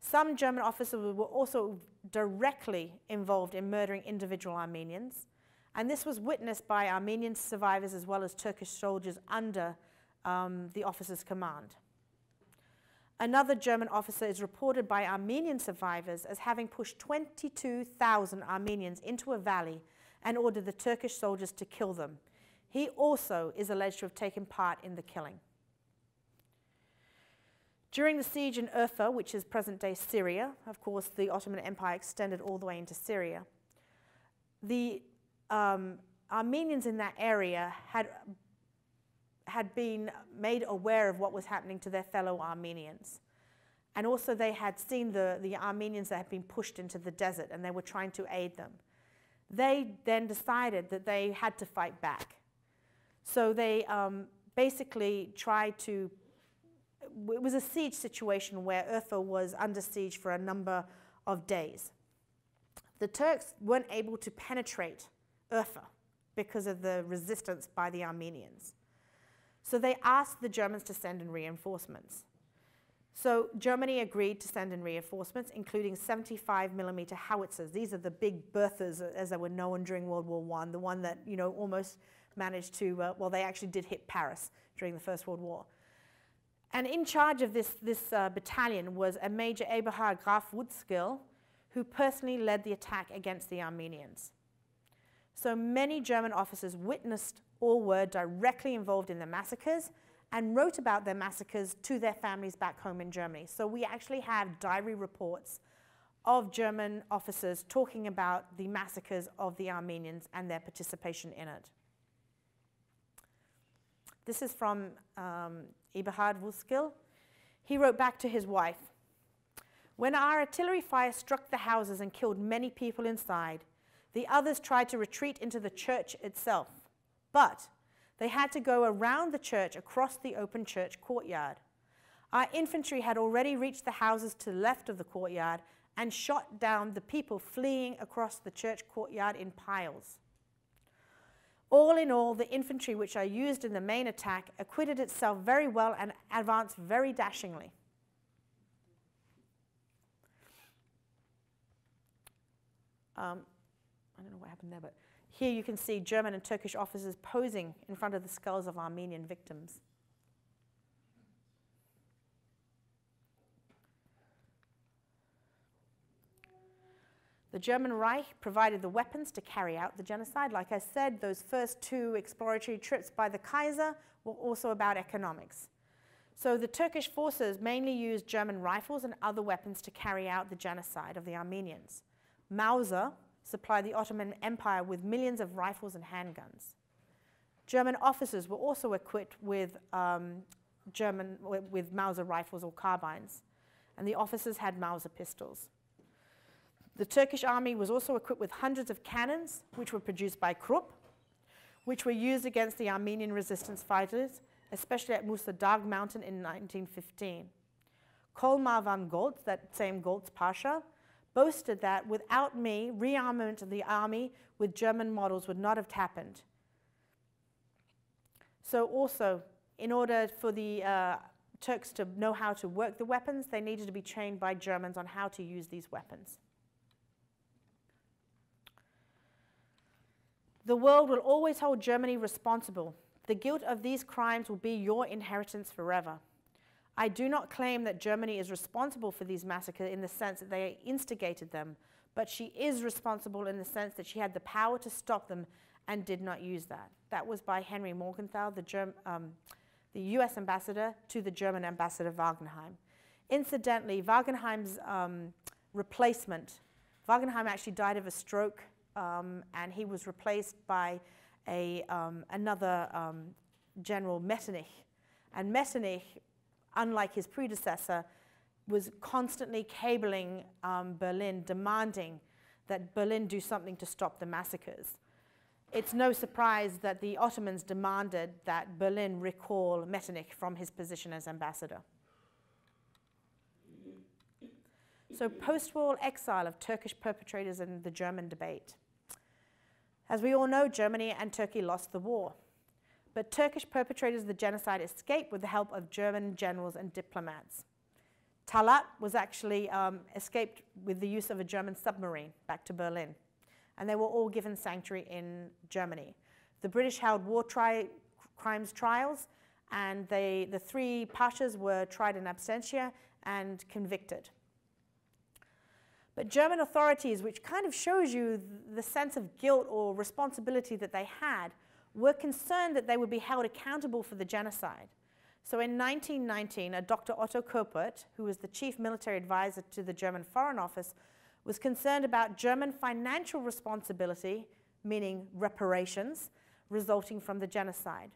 Some German officers were also directly involved in murdering individual Armenians, and this was witnessed by Armenian survivors as well as Turkish soldiers under um, the officer's command. Another German officer is reported by Armenian survivors as having pushed 22,000 Armenians into a valley and ordered the Turkish soldiers to kill them. He also is alleged to have taken part in the killing. During the siege in Urfa, which is present-day Syria, of course, the Ottoman Empire extended all the way into Syria, the um, Armenians in that area had had been made aware of what was happening to their fellow Armenians. And also, they had seen the, the Armenians that had been pushed into the desert and they were trying to aid them. They then decided that they had to fight back. So they um, basically tried to, it was a siege situation where Urfa was under siege for a number of days. The Turks weren't able to penetrate Urfa because of the resistance by the Armenians. So they asked the Germans to send in reinforcements. So Germany agreed to send in reinforcements, including 75 millimeter howitzers. These are the big Berthas, as they were known during World War I, the one that, you know, almost managed to, uh, well, they actually did hit Paris during the First World War. And in charge of this, this uh, battalion was a Major Eberhard Graf Wolffskeel, who personally led the attack against the Armenians. So many German officers witnessed or were directly involved in the massacres and wrote about their massacres to their families back home in Germany. So we actually have diary reports of German officers talking about the massacres of the Armenians and their participation in it. This is from um, Eberhard Wolffskeel. He wrote back to his wife, When our artillery fire struck the houses and killed many people inside, the others tried to retreat into the church itself. But they had to go around the church across the open church courtyard. Our infantry had already reached the houses to the left of the courtyard and shot down the people fleeing across the church courtyard in piles. All in all, the infantry which I used in the main attack acquitted itself very well and advanced very dashingly. Um, I don't know what happened there, but here you can see German and Turkish officers posing in front of the skulls of Armenian victims. The German Reich provided the weapons to carry out the genocide. Like I said, those first two exploratory trips by the Kaiser were also about economics. So the Turkish forces mainly used German rifles and other weapons to carry out the genocide of the Armenians. Mauser, supplied the Ottoman Empire with millions of rifles and handguns. German officers were also equipped with, um, German, with Mauser rifles or carbines, and the officers had Mauser pistols. The Turkish army was also equipped with hundreds of cannons, which were produced by Krupp, which were used against the Armenian resistance fighters, especially at Musa Dag Mountain in 1915. Colmar van Goltz, that same Goltz Pasha, boasted that without me, rearmament of the army with German models would not have happened. So also, in order for the uh, Turks to know how to work the weapons, they needed to be trained by Germans on how to use these weapons. The world will always hold Germany responsible. The guilt of these crimes will be your inheritance forever. I do not claim that Germany is responsible for these massacres in the sense that they instigated them, but she is responsible in the sense that she had the power to stop them and did not use that. That was by Henry Morgenthau, the, Germ um, the US ambassador to the German ambassador Wangenheim. Incidentally, Wangenheim's um, replacement, Wangenheim actually died of a stroke um, and he was replaced by a, um, another um, General Metternich. And Metternich unlike his predecessor, was constantly cabling um, Berlin, demanding that Berlin do something to stop the massacres. It's no surprise that the Ottomans demanded that Berlin recall Metternich from his position as ambassador. So, post war exile of Turkish perpetrators in the German debate. As we all know, Germany and Turkey lost the war but Turkish perpetrators of the genocide escaped with the help of German generals and diplomats. Talat was actually um, escaped with the use of a German submarine back to Berlin, and they were all given sanctuary in Germany. The British held war tri crimes trials, and they, the three pashas were tried in absentia and convicted. But German authorities, which kind of shows you the sense of guilt or responsibility that they had, were concerned that they would be held accountable for the genocide. So in 1919, a Dr. Otto Göppert, who was the chief military advisor to the German Foreign Office, was concerned about German financial responsibility, meaning reparations, resulting from the genocide.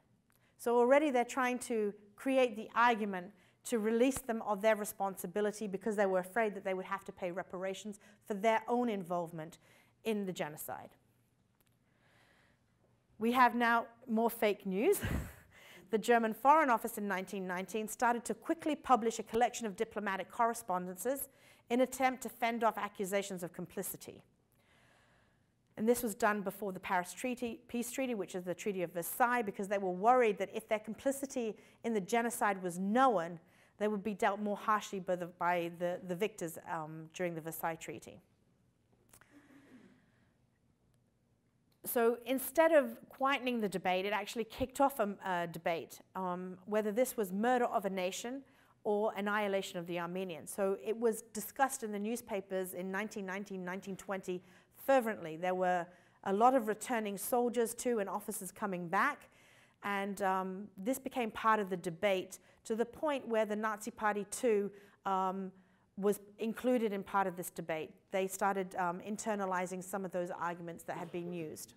So already they're trying to create the argument to release them of their responsibility because they were afraid that they would have to pay reparations for their own involvement in the genocide. We have now more fake news. the German Foreign Office in 1919 started to quickly publish a collection of diplomatic correspondences in attempt to fend off accusations of complicity. And this was done before the Paris Treaty, Peace Treaty, which is the Treaty of Versailles, because they were worried that if their complicity in the genocide was known, they would be dealt more harshly by the, by the, the victors um, during the Versailles Treaty. So instead of quietening the debate, it actually kicked off a, a debate um, whether this was murder of a nation or annihilation of the Armenians. So it was discussed in the newspapers in 1919, 1920 fervently. There were a lot of returning soldiers too and officers coming back. And um, this became part of the debate to the point where the Nazi Party too um, was included in part of this debate. They started um, internalizing some of those arguments that had been used.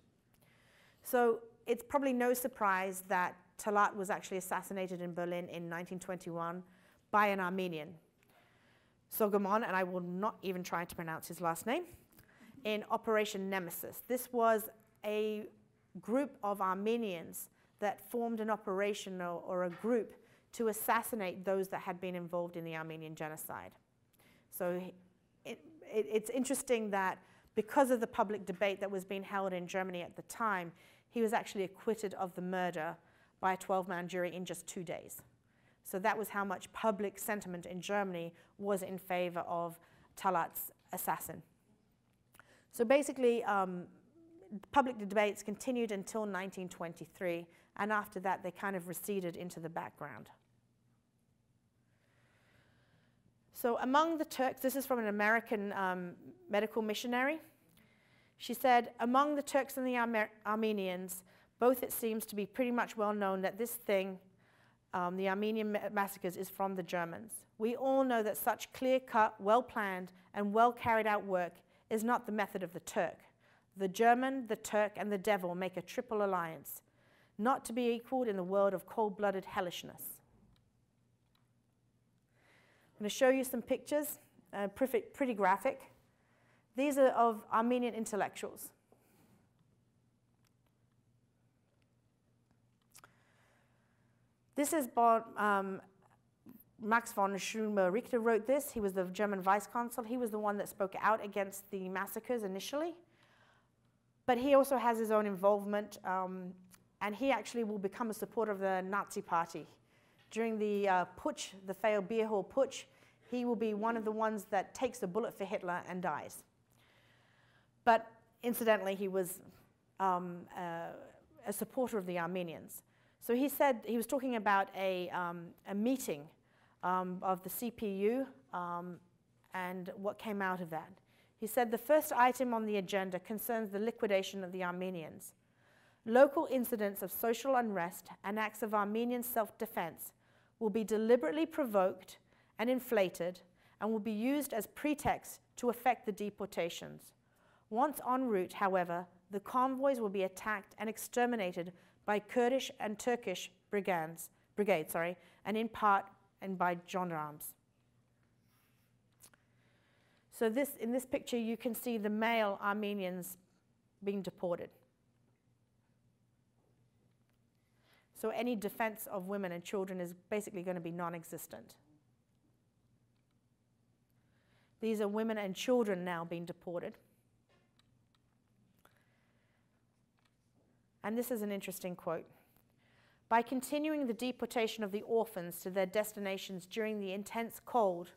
So it's probably no surprise that Talat was actually assassinated in Berlin in 1921 by an Armenian, Sogomon, and I will not even try to pronounce his last name in Operation Nemesis. This was a group of Armenians that formed an operation or, or a group to assassinate those that had been involved in the Armenian genocide. So it, it, it's interesting that because of the public debate that was being held in Germany at the time, he was actually acquitted of the murder by a 12 man jury in just two days. So that was how much public sentiment in Germany was in favor of Talat's assassin. So basically, um, public debates continued until 1923, and after that, they kind of receded into the background. So among the Turks, this is from an American um, medical missionary. She said, among the Turks and the Arme Armenians, both it seems to be pretty much well known that this thing, um, the Armenian massacres, is from the Germans. We all know that such clear-cut, well-planned, and well-carried-out work is not the method of the Turk. The German, the Turk, and the devil make a triple alliance, not to be equaled in the world of cold blooded hellishness. I'm going to show you some pictures, uh, pretty graphic. These are of Armenian intellectuals. This is um, Max von Scheubner-Richter wrote this. He was the German vice consul. He was the one that spoke out against the massacres initially. But he also has his own involvement, um, and he actually will become a supporter of the Nazi party. During the uh, putsch, the failed beer hall putsch, he will be one of the ones that takes the bullet for Hitler and dies. But incidentally, he was um, uh, a supporter of the Armenians. So he said, he was talking about a, um, a meeting um, of the CPU um, and what came out of that. He said the first item on the agenda concerns the liquidation of the Armenians. Local incidents of social unrest and acts of Armenian self-defense will be deliberately provoked and inflated and will be used as pretext to effect the deportations. Once en route, however, the convoys will be attacked and exterminated by Kurdish and Turkish brigands, brigades sorry, and in part and by gendarmes. So this, in this picture, you can see the male Armenians being deported. So any defense of women and children is basically going to be non-existent. These are women and children now being deported. And this is an interesting quote. By continuing the deportation of the orphans to their destinations during the intense cold,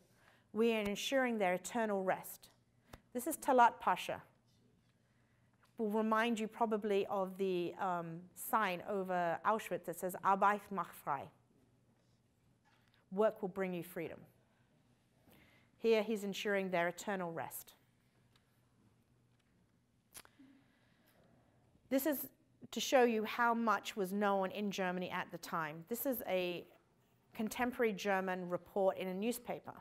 we are ensuring their eternal rest. This is Talat Pasha. Will remind you probably of the um, sign over Auschwitz that says Arbeit macht frei. Work will bring you freedom. Here he's ensuring their eternal rest. This is to show you how much was known in Germany at the time. This is a contemporary German report in a newspaper.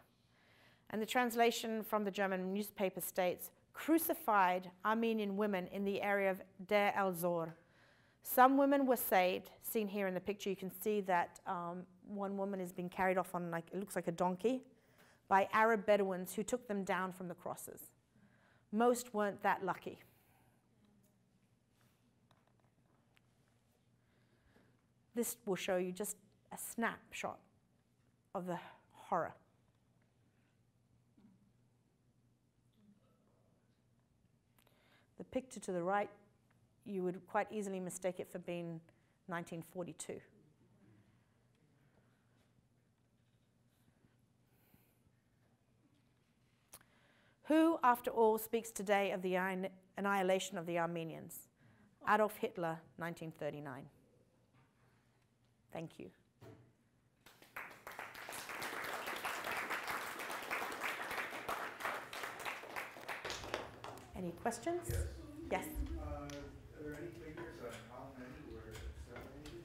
And the translation from the German newspaper states, crucified Armenian women in the area of Deir el-Zor, Some women were saved, seen here in the picture. You can see that um, one woman is being carried off on, like, it looks like a donkey, by Arab Bedouins who took them down from the crosses. Most weren't that lucky. This will show you just a snapshot of the horror. The picture to the right, you would quite easily mistake it for being 1942. Who, after all, speaks today of the annihilation of the Armenians? Adolf Hitler, 1939. Thank you. Any questions? Yes. Yes. Uh, Are there any figures on how many were exterminated?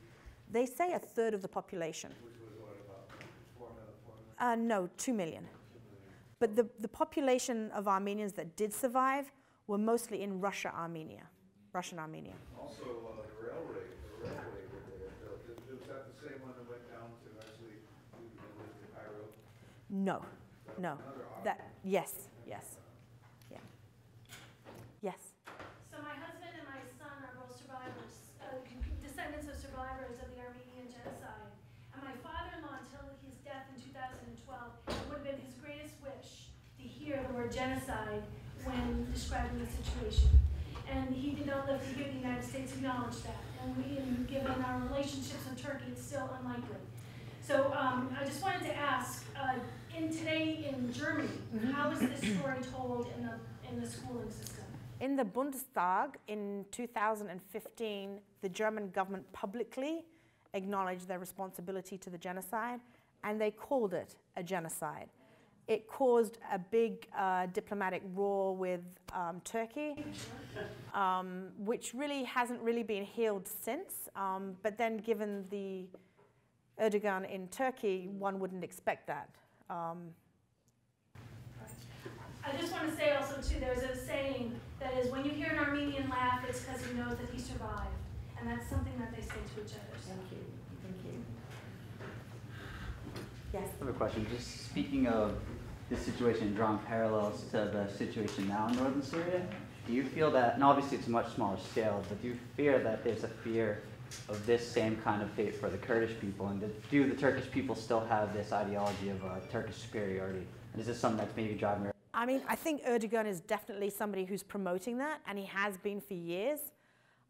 They say a third of the population. Which was what, about four million, four million, Uh, no, two million. two million? But the, the population of Armenians that did survive were mostly in Russia, Armenia, Russian Armenia. Also, uh, the railway, the railway that they had built, is- was that the same one that went down to actually, to to Cairo? No, no. That yes, yes, yeah, yes. So my husband and my son are both survivors, uh, descendants of survivors of the Armenian genocide. And my father-in-law, until his death in 2012, it would have been his greatest wish to hear the word genocide when describing the situation. And he did not live to hear the United States acknowledge that. And we, given our relationships with Turkey, it's still unlikely. So um, I just wanted to ask, uh, in today in Germany, how is this story told in the in the schooling system? In the Bundestag in 2015, the German government publicly acknowledged their responsibility to the genocide and they called it a genocide. It caused a big uh, diplomatic roar with um, Turkey, um, which really hasn't really been healed since. Um, but then, given the Erdogan in Turkey, one wouldn't expect that. Um, I just want to say also too, there's a saying that is when you hear an Armenian laugh, it's because he knows that he survived. And that's something that they say to each other. So. thank you. Thank you. Yes. I have a question. Just speaking of this situation, drawing parallels to the situation now in northern Syria, do you feel that, and obviously it's a much smaller scale, but do you fear that there's a fear of this same kind of fate for the Kurdish people? And do the Turkish people still have this ideology of uh, Turkish superiority? And is this something that's maybe driving I mean, I think Erdogan is definitely somebody who's promoting that, and he has been for years.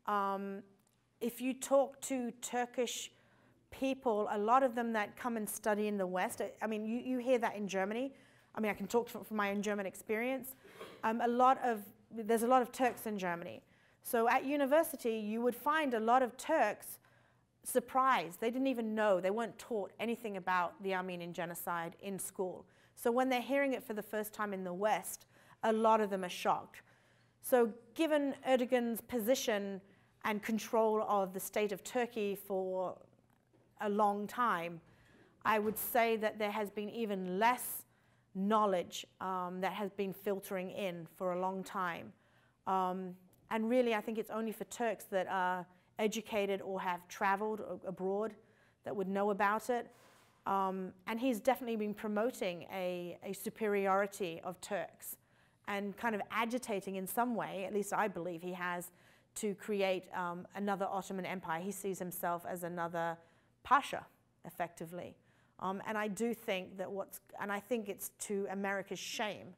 Um, if you talk to Turkish people, a lot of them that come and study in the West, I- mean, you, you hear that in Germany. I mean, I can talk from from my own German experience. Um, a lot of, there's a lot of Turks in Germany. So at university, you would find a lot of Turks surprised. They didn't even know, they weren't taught anything about the Armenian genocide in school. So when they're hearing it for the first time in the West, a lot of them are shocked. So given Erdogan's position and control of the state of Turkey for a long time, I would say that there has been even less knowledge um, that has been filtering in for a long time. Um, and really, I think it's only for Turks that are educated or have traveled abroad that would know about it. Um, and he's definitely been promoting a, a superiority of Turks and kind of agitating in some way, at least I believe he has, to create um, another Ottoman Empire. He sees himself as another Pasha, effectively. Um, and I do think that what's, and I think it's to America's shame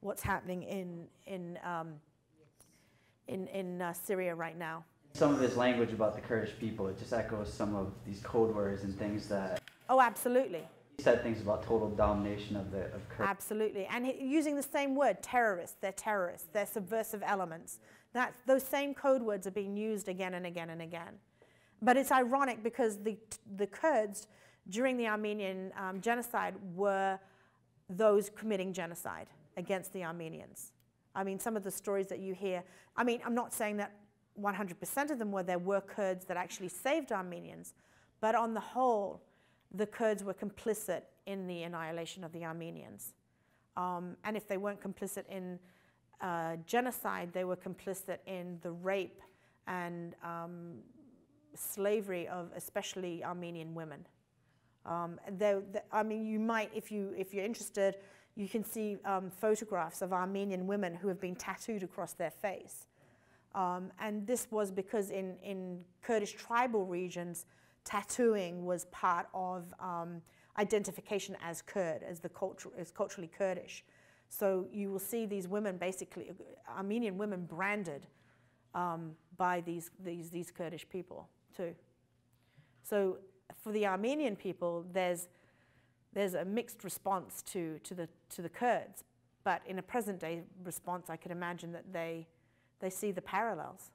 what's happening in, in, um, in, in uh, Syria right now. some of his language about the Kurdish people? It just echoes some of these code words and things that Oh, absolutely. he said things about total domination of the of Kurds. Absolutely. And he, using the same word, terrorists, they're terrorists, they're subversive elements. That, those same code words are being used again and again and again. But it's ironic because the, the Kurds during the Armenian um, genocide were those committing genocide against the Armenians. I mean, some of the stories that you hear, I mean, I'm not saying that 100% of them were, there were Kurds that actually saved Armenians, but on the whole, the Kurds were complicit in the annihilation of the Armenians. Um, and if they weren't complicit in uh, genocide, they were complicit in the rape and um, slavery of especially Armenian women. Um, though, the, I mean, you might, if you if you're interested, you can see um, photographs of Armenian women who have been tattooed across their face. Um, and this was because in, in Kurdish tribal regions, tattooing was part of um, identification as Kurd, as, the culture, as culturally Kurdish. So you will see these women, basically, Armenian women branded um, by these, these, these Kurdish people too. So for the Armenian people, there's, there's a mixed response to, to, the, to the Kurds. But in a present day response, I could imagine that they, they see the parallels.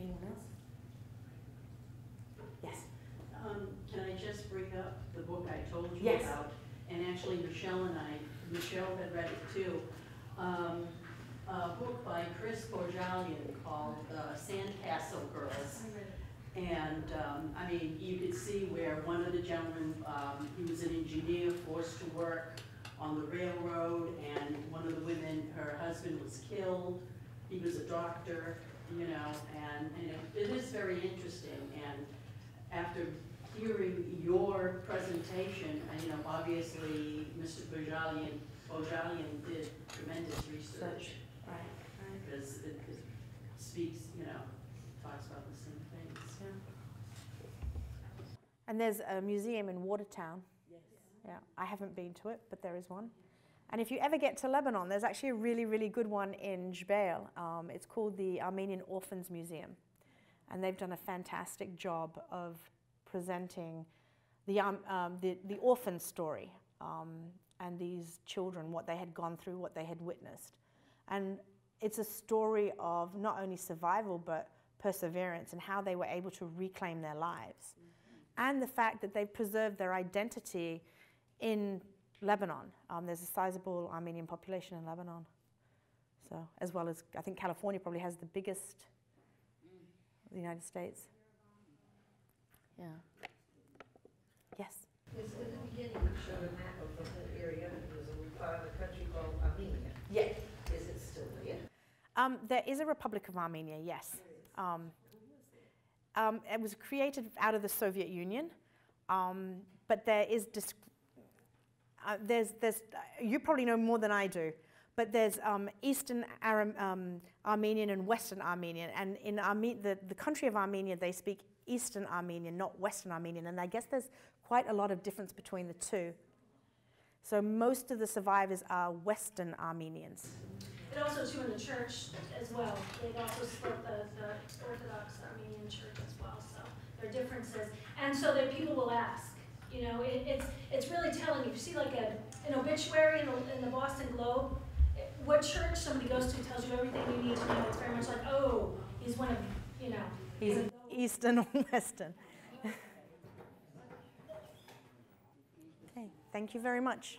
Anyone else? Yes. Um, can I just bring up the book I told you Yes. about? And actually, Michelle and I, Michelle had read it too. Um, a book by Chris Bohjalian called uh, Sandcastle Girls. And, um, I mean, you could see where one of the gentlemen, um, he was an engineer forced to work on the railroad, and one of the women, her husband was killed. He was a doctor, you know, and, and it- it is very interesting. And after hearing your presentation, and, you know, obviously, Mr. Bohjalian, Bohjalian did tremendous research. Right, right. Because it, it speaks, you know, talks about the same things. And there's a museum in Watertown. Yeah, I haven't been to it, but there is one. And if you ever get to Lebanon, there's actually a really, really good one in Jbeil. Um, it's called the Armenian Orphans Museum. And they've done a fantastic job of presenting the, um, um, the, the orphan story um, and these children, what they had gone through, what they had witnessed. And it's a story of not only survival, but perseverance and how they were able to reclaim their lives. And the fact that they've preserved their identity in Lebanon. Um, there's a sizable Armenian population in Lebanon. So, as well as, I think California probably has the biggest of the United States. Yeah. Yes. Yes, in the beginning, you showed a map of the whole area, and it was a part of the country called Armenia. Yeah. Is it still there? Um, there is a Republic of Armenia, yes. Um, um, it was created out of the Soviet Union, um, but there is uh, there's, there's, uh, you probably know more than I do, but there's um, Eastern Aram, um, Armenian and Western Armenian, and in Arme- the, the country of Armenia, they speak Eastern Armenian, not Western Armenian, and I guess there's quite a lot of difference between the two. So most of the survivors are Western Armenians. It also too in the church as well. They also split the, the Orthodox Armenian church as well, so there are differences. And so that people will ask, you know, it, it's, it's really telling. If you see like a, an obituary in the, in the Boston Globe, it- what church somebody goes to tells you everything you need to know. It's very much like, oh, he's one of, you know. He's one of those. Eastern or Western. okay, thank you very much.